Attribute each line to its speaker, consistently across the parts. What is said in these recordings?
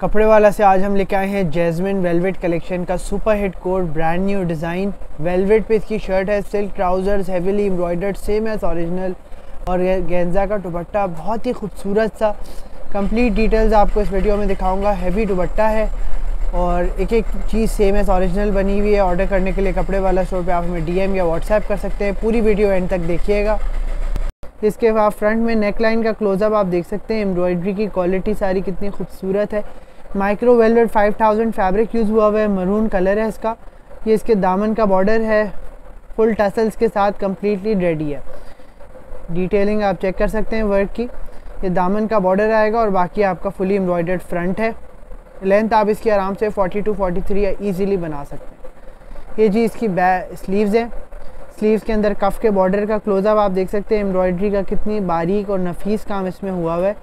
Speaker 1: कपड़े वाला से आज हम लेके आए हैं जैजमिन वेलवेट कलेक्शन का super hit coat brand new design velvet पे इसकी शर्ट है silk trousers heavily embroidered same as original और गेंजा का दुपट्टा बहुत ही खूबसूरत सा. कंप्लीट डिटेल्स आपको इस वीडियो में दिखाऊँगा. हैवी दुपट्टा है और एक एक चीज़ सेम एज ओरिजिनल बनी हुई है. ऑर्डर करने के लिए कपड़े वाला स्टोर पे आप हमें डीएम या व्हाट्सएप कर सकते हैं. पूरी वीडियो एंड तक देखिएगा. इसके बाद फ्रंट में नेक लाइन का क्लोज़अप आप देख सकते हैं। एम्ब्रॉयडरी की क्वालिटी सारी कितनी खूबसूरत है। माइक्रो वेलवेट 5000 फैब्रिक यूज़ हुआ हुआ है। मरून कलर है इसका। ये इसके दामन का बॉर्डर है। फुल टसल्स के साथ कम्प्लीटली रेडी है। डिटेलिंग आप चेक कर सकते हैं वर्क की। ये दामन का बॉर्डर आएगा और बाकी आपका फुली एम्ब्रॉयडर्ड फ्रंट है। लेंथ आप इसकी आराम से 42 टू 43 ईजीली बना सकते हैं। ये जी इसकी बै स्लीव्स हैं। स्लीव्स के अंदर कफ के बॉर्डर का क्लोज़अप आप देख सकते हैं एम्ब्रॉयडरी का कितनी बारीक और नफीस काम इसमें हुआ हुआ है।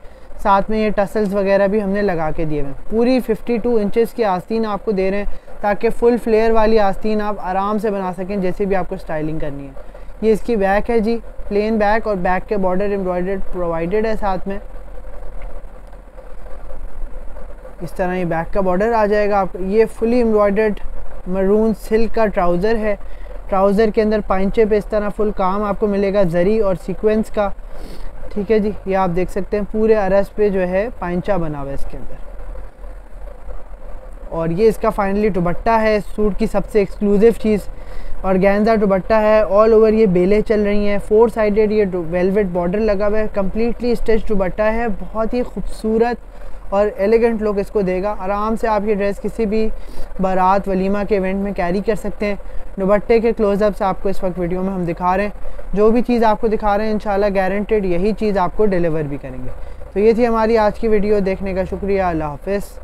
Speaker 1: साथ में ये टसल्स वगैरह भी हमने लगा के दिए हुए पूरी 52 इंचेस की आस्तीन आपको दे रहे हैं ताकि फुल फ्लेयर वाली आस्तीन आप आराम से बना सकें, जैसे भी आपको स्टाइलिंग करनी है। ये इसकी बैक है जी प्लेन बैक और बैक के बॉर्डर एम्ब्रॉयडर्ड प्रोवाइडेड है साथ में। इस तरह ये बैक का बॉर्डर आ जाएगा आपको। ये फुली एम्ब्रॉयडर्ड मरून सिल्क का ट्राउज़र है। ट्राउज़र के अंदर पाइंचे पे इस तरह फुल काम आपको मिलेगा, जरी और सीक्वेंस का। ठीक है जी? ये आप देख सकते हैं, पूरे अरस पे जो है पाइंचा बना हुआ है इसके अंदर। और ये इसका फाइनली दुबट्टा है सूट की सबसे एक्सक्लूसिव चीज़। और गेंजा दुबट्टा है ऑल ओवर ये बेलें चल रही हैं फोर साइडेड ये वेलवेट बॉर्डर लगा हुआ है। कम्प्लीटली स्टिच दुबट्टा है, बहुत ही खूबसूरत और एलिगेंट लुक इसको देगा। आराम से आप ये ड्रेस किसी भी बारात, वलीमा के इवेंट में कैरी कर सकते हैं। दुबट्टे के क्लोज़अप्स आपको इस वक्त वीडियो में हम दिखा रहे हैं। जो भी चीज़ आपको दिखा रहे हैं, इंशाल्लाह गारंटेड यही चीज़ आपको डिलीवर भी करेंगे। तो ये थी हमारी आज की वीडियो देखने का शुक्रिया। अल्लाह हाफिज़।